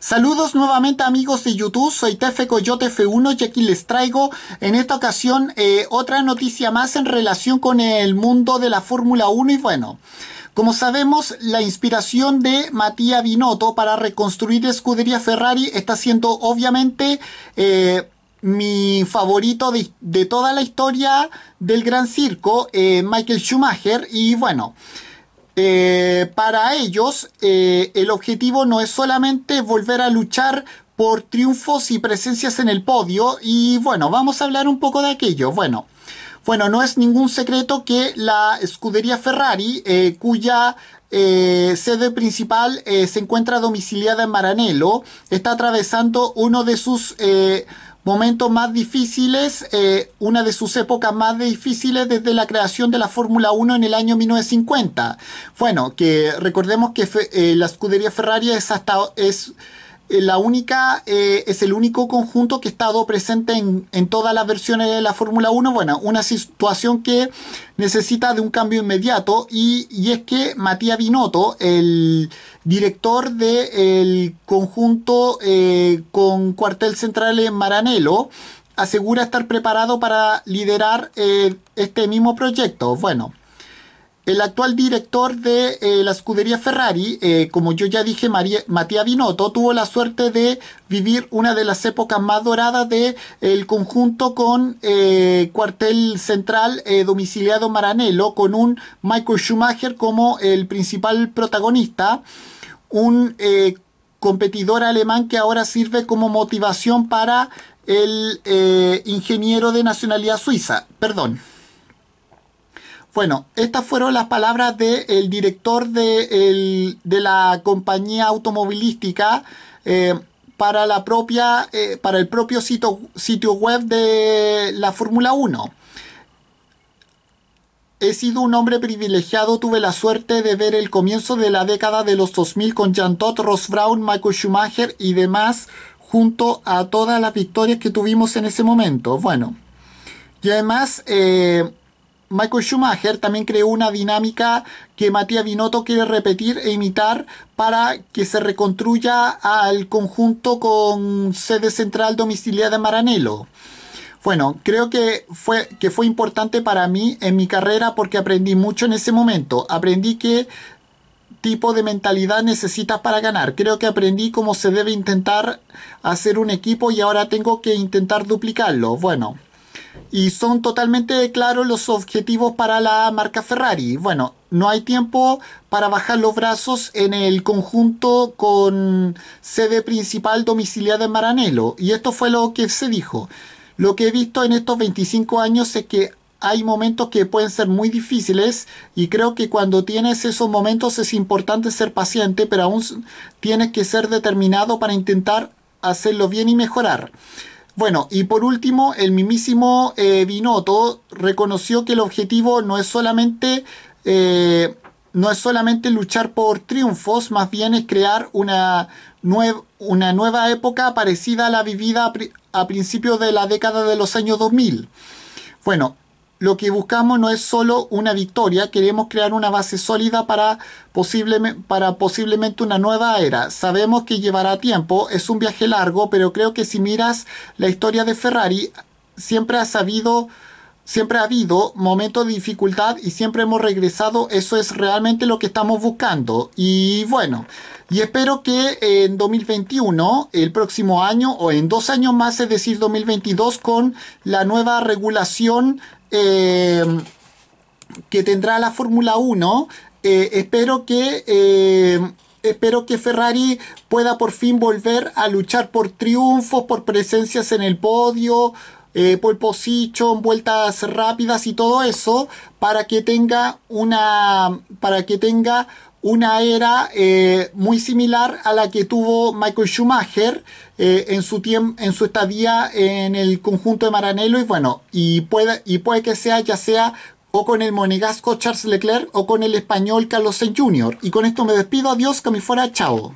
Saludos nuevamente amigos de YouTube, soy Tefe Coyote F1 y aquí les traigo en esta ocasión eh, otra noticia más en relación con el mundo de la Fórmula 1 y bueno, como sabemos la inspiración de Matías Binotto para reconstruir escudería Ferrari está siendo obviamente eh, mi favorito de, toda la historia del Gran Circo, eh, Michael Schumacher. Y bueno... Eh, para ellos, eh, el objetivo no es solamente volver a luchar por triunfos y presencias en el podio. Y bueno, vamos a hablar un poco de aquello. Bueno, bueno, no es ningún secreto que la escudería Ferrari, eh, cuya sede principal se encuentra domiciliada en Maranello, está atravesando uno de sus momentos más difíciles, eh, una de sus épocas más difíciles desde la creación de la Fórmula 1 en el año 1950. Bueno, que recordemos que eh, la escudería Ferrari es hasta es la única, eh, es el único conjunto que ha estado presente en, todas las versiones de la Fórmula 1. Bueno, una situación que necesita de un cambio inmediato y, es que Matías Binotto, el director del conjunto eh, con cuartel central en Maranello, asegura estar preparado para liderar este mismo proyecto. Bueno, el actual director de eh, la escudería Ferrari, eh, como yo ya dije, Matías Binotto, tuvo la suerte de vivir una de las épocas más doradas del el conjunto con eh, cuartel central domiciliado Maranello, con un Michael Schumacher como el principal protagonista, un competidor alemán que ahora sirve como motivación para el ingeniero de nacionalidad suiza. Perdón. Bueno, estas fueron las palabras del director de, la compañía automovilística eh, para, la propia, eh, para el propio sitio, sitio web de la Fórmula 1. He sido un hombre privilegiado, tuve la suerte de ver el comienzo de la década de los 2000 con Jan Todt, Ross Brown, Michael Schumacher y demás, junto a todas las victorias que tuvimos en ese momento. Bueno, y además... Eh, Michael Schumacher también creó una dinámica que Matías Binotto quiere repetir e imitar para que se reconstruya al conjunto con sede central domiciliada en Maranello. Bueno, creo que fue, que fue importante para mí en mi carrera porque aprendí mucho en ese momento. Aprendí qué tipo de mentalidad necesitas para ganar. Creo que aprendí cómo se debe intentar hacer un equipo y ahora tengo que intentar duplicarlo. Bueno, y son totalmente claros los objetivos para la marca Ferrari. Bueno, no hay tiempo para bajar los brazos en el conjunto con sede principal domiciliada en Maranello. Y esto fue lo que se dijo. Lo que he visto en estos 25 años es que hay momentos que pueden ser muy difíciles y creo que cuando tienes esos momentos es importante ser paciente, pero aún tienes que ser determinado para intentar hacerlo bien y mejorar. Bueno, y por último, el mismísimo eh, Binotto reconoció que el objetivo no es solamente eh, no es solamente luchar por triunfos, más bien es crear una, una nueva época parecida a la vivida a, a principios de la década de los años 2000. Bueno, lo que buscamos no es solo una victoria, queremos crear una base sólida para, para posiblemente una nueva era. Sabemos que llevará tiempo, es un viaje largo, pero creo que si miras la historia de Ferrari, siempre ha sabido, siempre ha habido momentos de dificultad y siempre hemos regresado. Eso es realmente lo que estamos buscando. Y bueno, y espero que en 2021, el próximo año o en dos años más, es decir, 2022, con la nueva regulación eh, que tendrá la Fórmula 1. Eh, espero que eh, espero que Ferrari pueda por fin volver a luchar por triunfos, por presencias en el podio, por position, vueltas rápidas y todo eso, para que tenga una, para que tenga una era eh, muy similar a la que tuvo Michael Schumacher eh, en, su en su estadía en el conjunto de Maranello y bueno, y puede, y puede que sea ya sea o con el monegasco Charles Leclerc o con el español Carlos Sainz Jr. Y con esto me despido, adiós, que me fuera, chao.